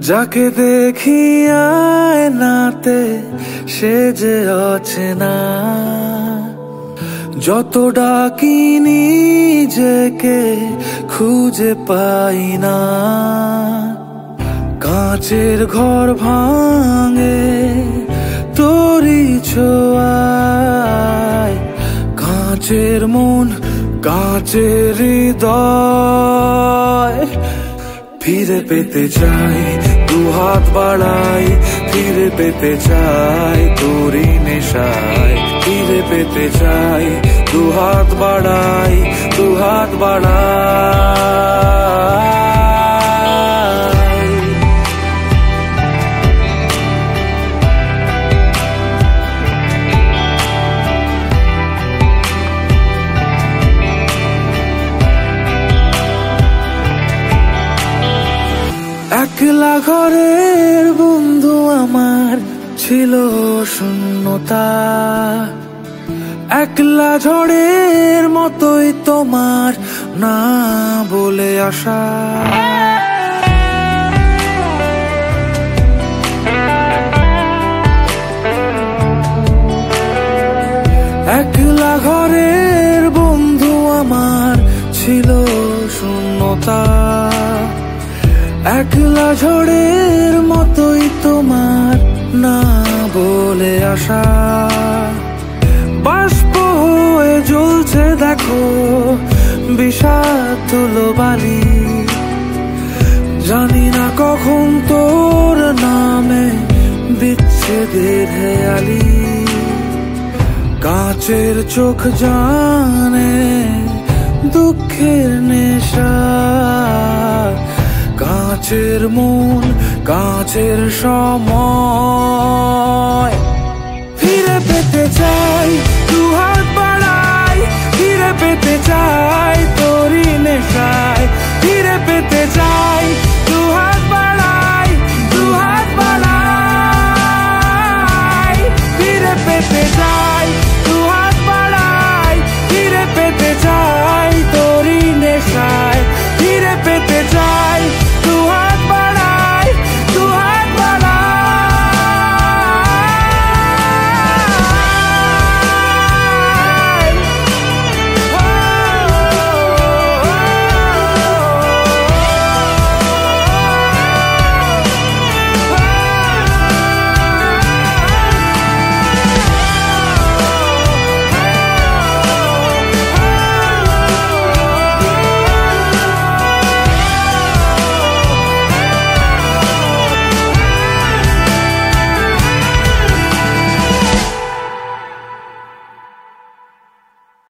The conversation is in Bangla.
যাকে দেখি নাতে সে যে অচেনা যত ডাকি নিজেকে খুঁজে পাই না। কাঁচের ঘর ভাঙে তোরি ছোয়ায়। কাঁচের মন কাঁচের হৃদয়। ফিরে পেতে চাই, দু হাত বাড়াই, ফিরে পেতে চাই তোরি নেশায়। ফিরে পেতে চাই, দু হাত বাড়াই, দু হাত বাড়াই। একলা ঘরের বন্ধু আমার ছিল শূন্যতা। একলা ঝড়ের মতোই তোমার না বলে আসা একলা ঘরের বন্ধু আমার ছিল শূন্যতা। একলা ঝড়ের মতোই তোমার না বলে আসা বাষ্প হয়ে জ্বলছে দেখো বিষাদ বালি। জানি না কখন তোর নামে বিচ্ছেদের হেয়ালি। কাঁচের চোখ জানে দুঃখের নেশা। কাঁচের মন গাছের সময়। ফিরে পেতে চাই